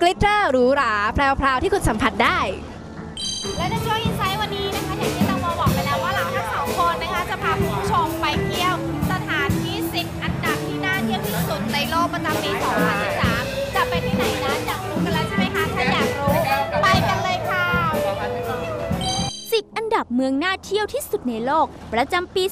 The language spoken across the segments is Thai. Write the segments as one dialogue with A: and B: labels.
A: กลิตเตอร์หรูหราแพรวๆที่คุณสัมผัสได้
B: และในช่วงอินไซต์วันนี้นะคะอย่างที่ตังโมบอกไปแล้วว่าเราทั้งสองคนนะคะจะพาคุณผู้ชมไปเที่ยวสถานที่10อันดับที่น่าเที่ยวที่สุดในโลกประจำปี 2013 จะเป็นที่ไหนนั้นอยากรู้กันแล้วใช่ไหมคะถ้าอยากรู้ไปกันเลยค่ะ
C: 10 อันดับเมืองน่าเที่ยวที่สุดในโลก ประจำปี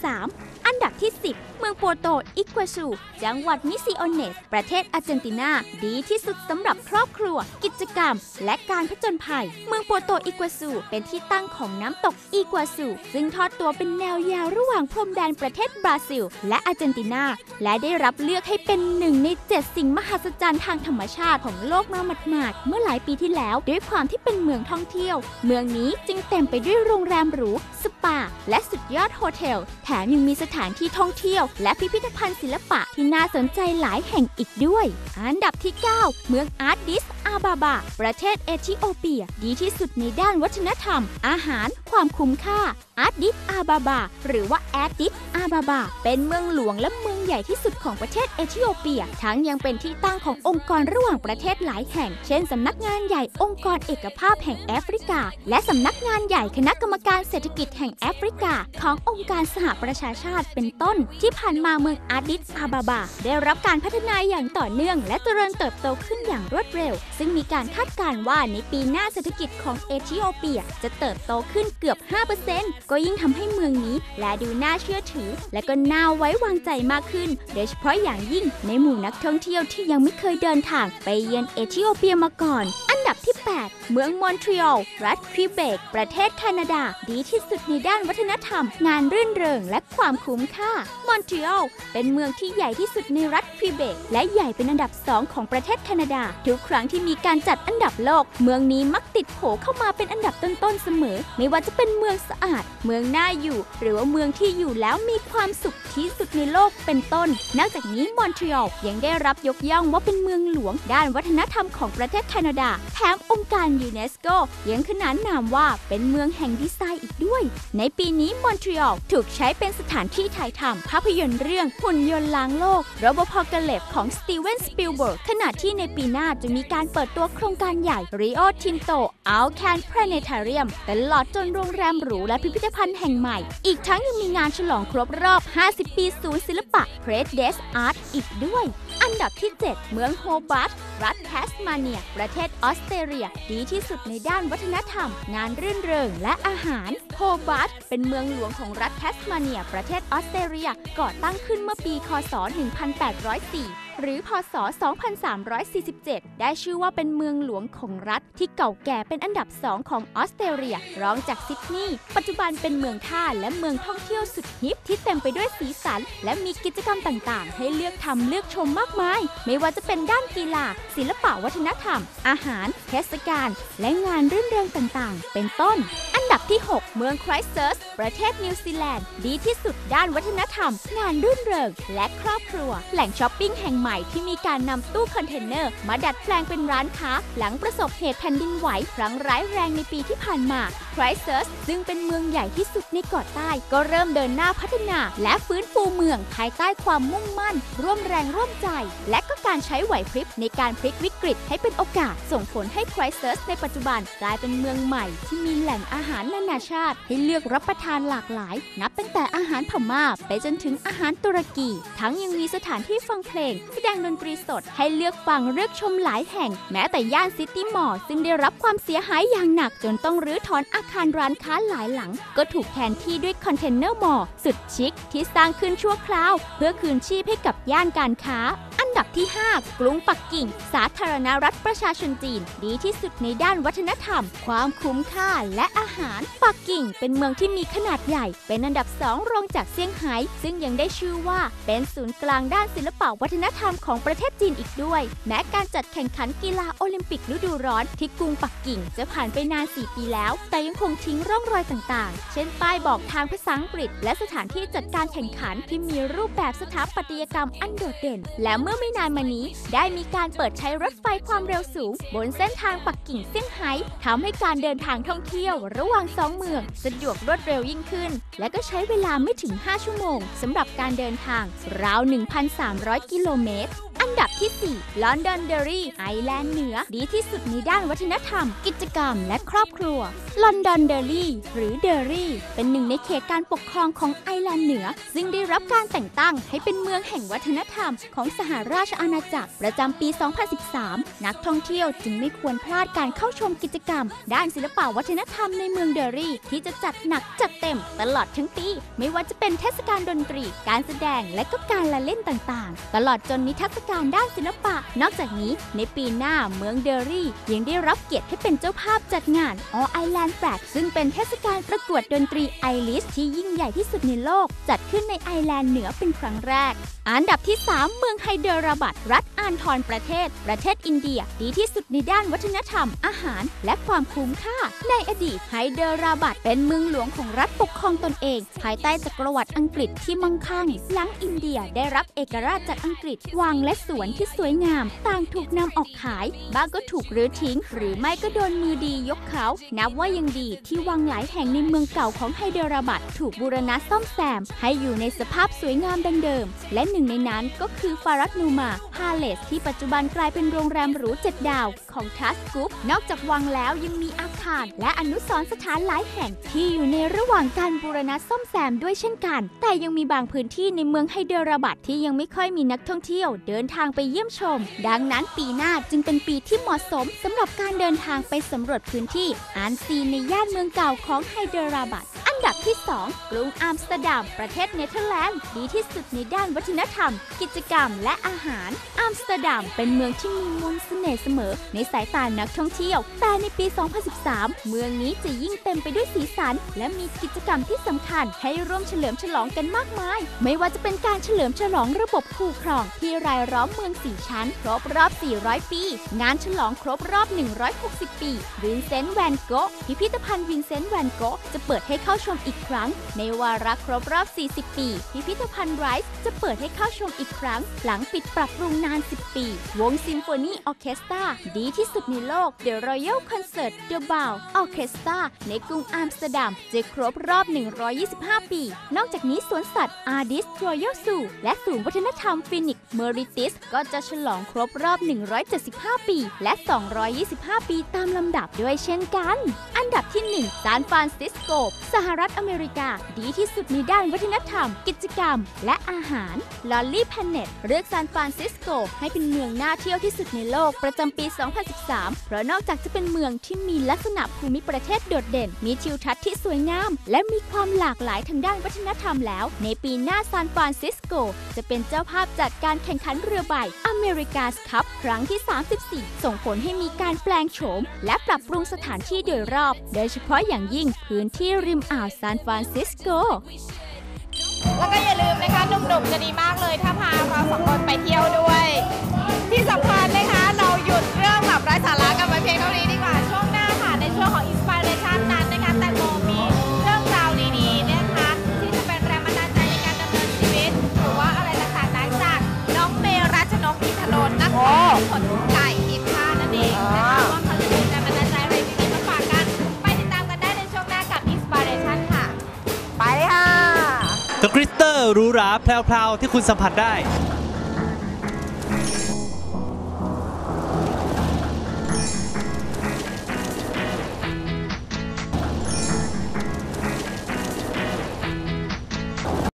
C: 2013 อันดับที่ 10 เมืองโปโตอิกวาซู จังหวัดมิซิโอเนส ประเทศอาร์เจนตินา ดีที่สุดสำหรับครอบครัว กิจกรรม และการผจญภัย เมืองเปอร์โตอิกวาซูเป็นที่ตั้งของน้ำตกอีกวาซู ซึ่งทอดตัวเป็นแนวยาวระหว่างพรมแดนประเทศบราซิล และอาร์เจนตินา และได้รับเลือกให้เป็นหนึ่งใน 7 สิ่งมหัศจรรย์ทางธรรมชาติของโลกมาหมาดๆเมื่อหลายปีที่แล้ว ด้วยความที่เป็นเมืองท่องเที่ยว เมืองนี้จึงเต็มไปด้วยโรงแรมหรู สปา และสุดยอด hotel แถมยังมีสถานานที่ท่องเที่ยว และพิพิธภัณฑ์ศิลปะที่น่าสนใจหลายแห่งอีกด้วย อันดับที่ 9 เมืองอาร์ตดิส อาบาบา ประเทศเอธิโอเปีย ดีที่สุดในด้านวัฒนธรรม อาหาร ความคุ้มค่าอาดิสอาบาบา หรือว่าแอดดิสอาบาบา เป็นเมืองหลวงและเมืองใหญ่ที่สุดของประเทศเอธิโอเปีย ทั้งยังเป็นที่ตั้งขององค์กรระหว่างประเทศหลายแห่ง เช่นสำนักงานใหญ่องค์กรเอกภาพแห่งแอฟริกา และสำนักงานใหญ่คณะกรรมการเศรษฐกิจแห่งแอฟริกา ขององค์การสหประชาชาติเป็นต้น ที่ผ่านมาเมืองอาดิสอาบาบา ได้รับการพัฒนาอย่างต่อเนื่อง และเจริญเติบโตขึ้นอย่างรวดเร็วซึ่งมีการคาดการณ์ว่าในปีหน้าเศรษฐกิจของเอธิโอเปียจะเติบโตขึ้นเกือบ 5%ก็ยิ่งทำให้เมืองนี้และดูน่าเชื่อถือ และก็น่าไว้วางใจมากขึ้น โดยเฉพาะอย่างยิ่งในหมู่นักท่องเที่ยวที่ยังไม่เคยเดินทางไปเยือนเอธิโอเปียมาก่อน อันดับที่ 8 เมืองมอนทรีออล รัฐควิเบก ประเทศแคนาดา ดีที่สุดในด้านวัฒนธรรม งานรื่นเริงและความคุ้มค่า มอนทรีออล เป็นเมืองที่ใหญ่ที่สุดในรัฐควิเบก และใหญ่เป็นอันดับ 2 ของประเทศแคนาดา ทุกครั้งที่มีการจัดอันดับโลก เมืองนี้มักติดโผเข้ามาเป็นอันดับต้นๆเสมอ ไม่ว่าจะเป็นเมืองสะอาด เมืองน่าอยู่ หรือว่าเมืองที่อยู่แล้วมีความสุขที่สุดในโลกเป็นต้น นอกจากนี้มอนทรีออลยังได้รับยกย่องว่าเป็นเมืองหลวงด้านวัฒนธรรมของประเทศแคนาดา แถมองการยูเนสโกยังขนานนามว่าเป็นเมืองแห่งดีไซน์อีกด้วย ในปีนี้มอนทรีออลถูกใช้เป็นสถานที่ถ่ายทำภาพยนตร์เรื่องหุ่นยนต์ล้างโลก Robopocalypse ของสตีเวนสปิลเบิร์กขณะที่ในปีหน้าจะมีการเปิดตัวโครงการใหญ่ Rio Tinto Alcan Planetarium ตลอดจนโรงแรมหรูและพิพิธภัณฑ์แห่งใหม่ อีกทั้งยังมีงานฉลองครบรอบ 50 ปีศูนย์ศิลปะ p r e s d e s Art อีกด้วย อันดับที่ 7 เมืองโฮบาร์ต รัฐแทสมาเนีย ประเทศออสเตรเลีย ดีที่สุดในด้านวัฒนธรรม งานรื่นเริงและอาหารโฮบาร์ตเป็นเมืองหลวงของรัฐแทสมาเนีย ประเทศออสเตรเลียก่อตั้งขึ้นเมื่อปี คศ 1804 หรือพศ 2347 ได้ชื่อว่าเป็นเมืองหลวงของรัฐที่เก่าแก่เป็นอันดับ2ของออสเตรเลีย รองจากซิดนีย์ ปัจจุบันเป็นเมืองท่าและเมืองท่องเที่ยวสุดฮิปที่เต็มไปด้วยสีสัน และมีกิจกรรมต่างๆ ให้เลือกทำเลือกชมมากมาย ไม่ว่าจะเป็นด้านกีฬา ศิลปะวัฒนธรรม อาหาร เทศกาล และงานรื่นเริงต่างๆ เป็นต้น อันดับที่ 6 เมืองไครสเซิร์ชประเทศนิวซีแลนด์ ดีที่สุดด้านวัฒนธรรม งานรื่นเริง และครอบครัว แหล่งช้อปปิ้งแห่งใหม่ที่มีการนำตู้คอนเทนเนอร์ มาดัดแปลงเป็นร้านค้า หลังประสบเหตุแผ่นดินไหวครั้งร้ายแรงในปีที่ผ่านมา ไครสต์เชิร์ชซึ่งเป็นเมืองใหญ่ที่สุดในเกาะใต้ ก็เริ่มเดินหน้าพัฒนา และฟื้นฟูเมืองภายใต้ความมุ่งมั่น ร่วมแรงร่วมใจ และก็การใช้ไหวพริบในการพลิกวิกฤตให้เป็นโอกาส ส่งผลให้ไครสต์เชิร์ชในปัจจุบันกลายเป็นเมืองใหม่ที่มีแหล่งอาหารนานาชาติ ให้เลือกรับประทานหลากหลาย นับตั้งแต่อาหารพม่าไปจนถึงอาหารตุรกี ทั้งยังมีสถานที่ฟังเพลง แสดงดนตรีสดให้เลือกฟังเลือกชมหลายแห่ง แม้แต่ย่าน City Mall ซึ่งได้รับความเสียหายอย่างหนักจนต้องรื้อถอนอาคารร้านค้าหลายหลัง ก็ถูกแทนที่ด้วย container mall สุดชิคที่สร้างขึ้นชั่วคราว เพื่อคืนชีพให้กับย่านการค้า ดับที่ 5 กรุงปักกิ่ง สาธารณรัฐประชาชนจีน ดีที่สุดในด้านวัฒนธรรม ความคุ้มค่าและอาหาร ปักกิ่งเป็นเมืองที่มีขนาดใหญ่ เป็นอันดับสองรองจากเซี่ยงไฮ้ ซึ่งยังได้ชื่อว่าเป็นศูนย์กลางด้านศิลปะวัฒนธรรมของประเทศจีนอีกด้วย แม้การจัดแข่งขันกีฬาโอลิมปิกฤดูร้อนที่กรุงปักกิ่งจะผ่านไปนาน 4 ปีแล้ว แต่ยังคงทิ้งร่องรอยต่างๆ เช่นป้ายบอกทางภาษาอังกฤษ และสถานที่จัดการแข่งขันที่มีรูปแบบสถาปัตยกรรมอันโดดเด่น และเมื่อไม่นานมานี้ ได้มีการเปิดใช้รถไฟความเร็วสูง บนเส้นทางปักกิ่งเซี่ยงไฮ้ทำให้การเดินทางท่องเที่ยว ระหว่างสองเมือง สะดวกรวดเร็วยิ่งขึ้น และก็ใช้เวลาไม่ถึง 5 ชั่วโมงสำหรับการเดินทางราว 1,300 กิโลเมตร อันดับที่4ลอนดอนเดอรีไอร์แลนด์เหนือ ดีที่สุดในด้านวัฒนธรรม กิจกรรมและครอบครัวลอนดอนเดอรีหรือเดอรีเป็นหนึ่งในเขตการปกครองของไอร์แลนด์เหนือ ซึ่งได้รับการแต่งตั้งให้เป็นเมืองแห่งวัฒนธรรม ของสหราชอาณาจักรประจำปี 2013 นักท่องเที่ยวจึงไม่ควรพลาดการเข้าชมกิจกรรม ด้านศิลปวัฒนธรรมในเมืองเดอรี่ ที่จะจัดหนักจัดเต็มตลอดทั้งปี ไม่ว่าจะเป็นเทศกาลดนตรี การแสดงและก็การละเล่นต่างๆ ตลอดจนนิทรรศการด้านศิลปะ นอกจากนี้ในปีหน้าเมืองเดอรี่ ยังได้รับเกียรติให้เป็นเจ้าภาพจัดงาน All Ireland Fleadh ซึ่งเป็นเทศกาลประกวดดนตรีไอริชที่ยิ่งใหญ่ที่สุดในโลก จัดขึ้นในไอร์แลนด์เหนือเป็นครั้งแรก อันดับที่ 3 เมืองไฮเดราบัดรัฐอานทรประเทศ ประเทศอินเดียดีที่สุดในด้านวัฒนธรรม อาหาร และความคุ้มค่า ในอดีตไฮเดราบัดเป็นเมืองหลวงของรัฐปกครองตนเอง ภายใต้จักรวรรดิอังกฤษที่มั่งคั่งหลังอินเดียได้รับเอกราชจากอังกฤษวังและสวนที่สวยงาม ต่างถูกนำออกขาย บ้างก็ถูกรื้อทิ้ง หรือไม่ก็โดนมือดียกเค้า นับว่ายังดีที่วังหลายแห่งในเมืองเก่าของไฮเดราบัดถูกบูรณะซ่อมแซม ให้อยู่ในสภาพสวยงามดังเดิม และหนึ่งในนั้นก็คือฟารัตนูมาพาเลสที่ปัจจุบันกลายเป็นโรงแรมหรูเจ็ดดาวของทัสกุปนอกจากวังแล้วยังมีอาคาร และอนุสรณ์สถานหลายแห่งที่อยู่ในระหว่างการบูรณะซ่อมแซมด้วยเช่นกัน แต่ยังมีบางพื้นที่ในเมืองไฮเดราบัดที่ยังไม่ค่อยมีนักท่องเที่ยวเดินทางไปเยี่ยมชม ดังนั้นปีหน้าจึงเป็นปีที่เหมาะสมสำหรับการเดินทางไปสำรวจพื้นที่อันซีนในย่านเมืองเก่าของไฮเดราบัด ดับที่ 2 กรุงอัมสเตอร์ดัม ประเทศเนเธอร์แลนด์ ดีที่สุดในด้านวัฒนธรรม กิจกรรมและอาหาร อัมสเตอร์ดัมเป็นเมืองที่มีมนต์เสน่ห์เสมอ ในสายตานักท่องเที่ยว แต่ในปี 2013 เมืองนี้จะยิ่งเต็มไปด้วยสีสัน และมีกิจกรรมที่สำคัญ ให้ร่วมเฉลิมฉลองกันมากมาย ไม่ว่าจะเป็นการเฉลิมฉลองระบบคูคลอง ที่รายล้อมเมืองสี่ชั้น ครบรอบ 400 ปี งานฉลองครบรอบ 160 ปีวินเซนต์แวนโก๊ะพิพิธภัณฑ์วินเซนต์แวนโก๊ะจะเปิดให้เข้าชมอีกครั้ง ในวาระครบรอบ 40 ปี พิพิธภัณฑ์ไรส์จะเปิดให้เข้าชมอีกครั้ง หลังปิดปรับปรุงนาน 10 ปี วงซิมโฟนีออเคสตราดีที่สุดในโลก The Royal Concertgebouw Orchestra ในกรุงอัมสเตอร์ดัมจะครบรอบ 125 ปี นอกจากนี้สวนสัตว์ Artis Royal Zoo และศูนย์วัฒนธรรม Felix Meritis ก็จะฉลองครบรอบ 175 ปี และ 225 ปีตามลำดับด้วยเช่นกัน อันดับที่ 1 ซานฟรานซิสโกสหรัฐอเมริกา ดีที่สุดในด้านวัฒนธรรม กิจกรรม และอาหาร Lonely Planet เลือกซานฟรานซิสโก ให้เป็นเมืองน่าเที่ยวที่สุดในโลกประจำปี 2013 เพราะนอกจากจะเป็นเมืองที่มีลักษณะภูมิประเทศโดดเด่น มีทิวทัศน์ที่สวยงาม และมีความหลากหลายทางด้านวัฒนธรรมแล้ว ในปีหน้าซานฟรานซิสโก จะเป็นเจ้าภาพจัดการแข่งขันเรือใบอเมริกาสคัพครั้งที่ 34 ส่งผลให้มีการแปลงโฉม และปรับปรุงสถานที่โดยรอบ โดยเฉพาะอย่างยิ่งพื้นที่ริมอ่าวซานฟรานซิสโก
B: แล้วก็อย่าลืมนะคะหนุ่มๆจะดีมากเลยถ้าพาเราสองคนไปเที่ยวด้วย ที่สำคัญนะคะเราหยุดเรื่องแบบไร้สาระกันไปเพียงเท่านี้ อร์
D: หรูหราแพรวๆที่คุณสัมผัสได้